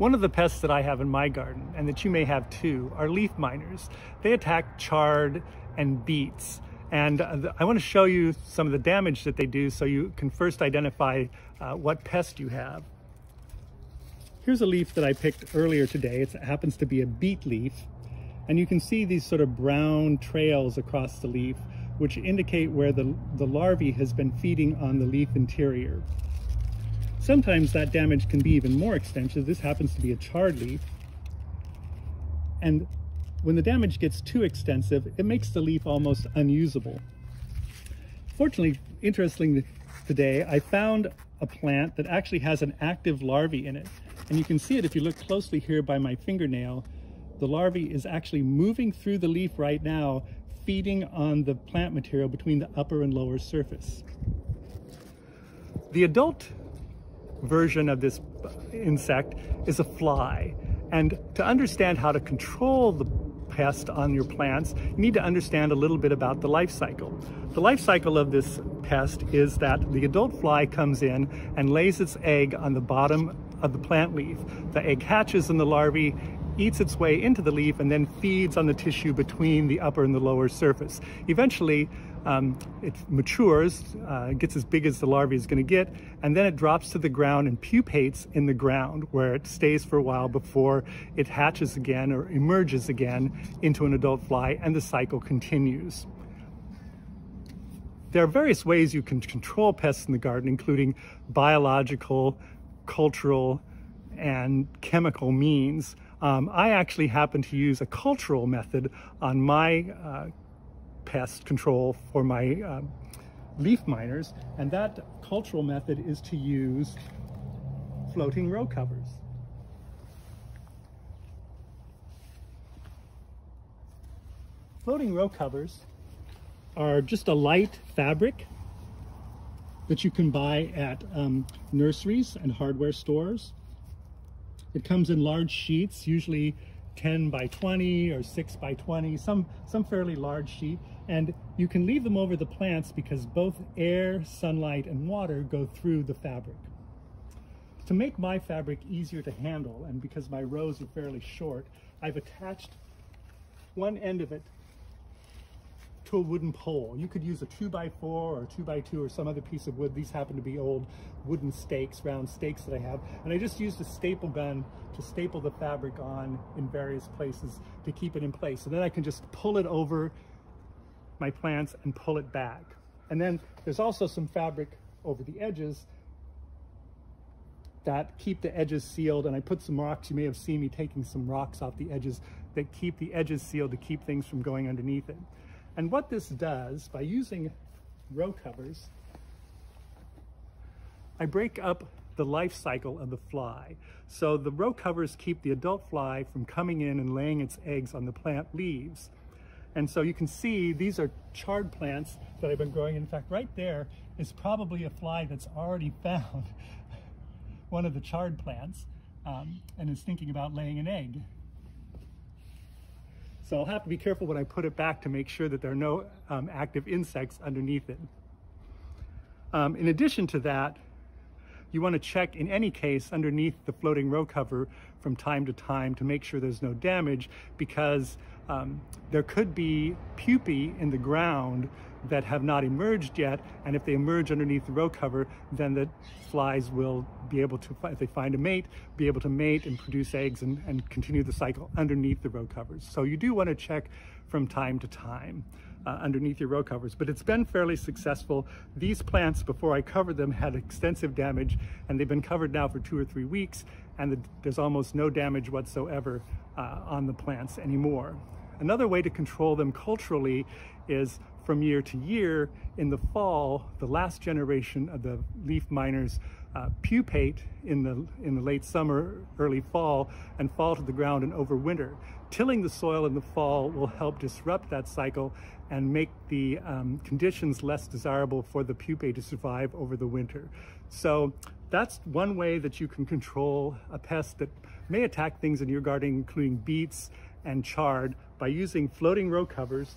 One of the pests that I have in my garden, and that you may have too, are leaf miners. They attack chard and beets. And uh, I want to show you some of the damage that they do so you can first identify uh, what pest you have. Here's a leaf that I picked earlier today. It happens to be a beet leaf. And you can see these sort of brown trails across the leaf, which indicate where the, the larvae has been feeding on the leaf interior. Sometimes that damage can be even more extensive. This happens to be a chard leaf. And when the damage gets too extensive, it makes the leaf almost unusable. Fortunately, interestingly today, I found a plant that actually has an active larvae in it. And you can see it if you look closely here by my fingernail. The larvae is actually moving through the leaf right now, feeding on the plant material between the upper and lower surface. The adult version of this insect is a fly. And to understand how to control the pest on your plants, you need to understand a little bit about the life cycle. The life cycle of this pest is that the adult fly comes in and lays its egg on the bottom of the plant leaf. The egg hatches and the larvae eats its way into the leaf and then feeds on the tissue between the upper and the lower surface. Eventually, um, it matures, uh, gets as big as the larvae is going to get, and then it drops to the ground and pupates in the ground where it stays for a while before it hatches again or emerges again into an adult fly and the cycle continues. There are various ways you can control pests in the garden, including biological, cultural, and chemical means. Um, I actually happen to use a cultural method on my uh, pest control for my um, leaf miners, and that cultural method is to use floating row covers. Floating row covers are just a light fabric that you can buy at um, nurseries and hardware stores. It comes in large sheets, usually 10 by 20 or 6 by 20, some, some fairly large sheet. And you can leave them over the plants because both air, sunlight, and water go through the fabric. To make my fabric easier to handle, and because my rows are fairly short, I've attached one end of it to a wooden pole. You could use a two by four or two by two or some other piece of wood. These happen to be old wooden stakes, round stakes that I have. And I just used a staple gun to staple the fabric on in various places to keep it in place. So then I can just pull it over my plants and pull it back. And then there's also some fabric over the edges that keep the edges sealed. And I put some rocks, you may have seen me taking some rocks off the edges that keep the edges sealed to keep things from going underneath it. And what this does, by using row covers, I break up the life cycle of the fly. So the row covers keep the adult fly from coming in and laying its eggs on the plant leaves. And so you can see these are chard plants that I've been growing. In fact, right there is probably a fly that's already found one of the chard plants um, and is thinking about laying an egg. So I'll have to be careful when I put it back to make sure that there are no um, active insects underneath it. Um, in addition to that, you want to check in any case underneath the floating row cover from time to time to make sure there's no damage because um, there could be pupae in the ground that have not emerged yet. And if they emerge underneath the row cover, then the flies will be able to, if they find a mate, be able to mate and produce eggs and, and continue the cycle underneath the row covers. So you do want to check from time to time. Uh, underneath your row covers, but it's been fairly successful. These plants, before I covered them, had extensive damage, and they've been covered now for two or three weeks, and the, there's almost no damage whatsoever uh, on the plants anymore. Another way to control them culturally is from year to year, in the fall, the last generation of the leaf miners uh, pupate in the, in the late summer, early fall, and fall to the ground and overwinter. Tilling the soil in the fall will help disrupt that cycle and make the um, conditions less desirable for the pupae to survive over the winter. So that's one way that you can control a pest that may attack things in your garden, including beets and chard, by using floating row covers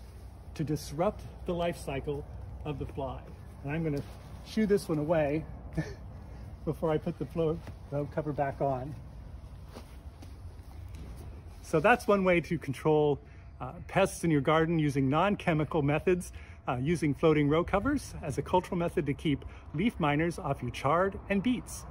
to disrupt the life cycle of the fly. And I'm gonna shoo this one away before I put the float cover back on. So that's one way to control uh, pests in your garden using non-chemical methods, uh, using floating row covers as a cultural method to keep leaf miners off your chard and beets.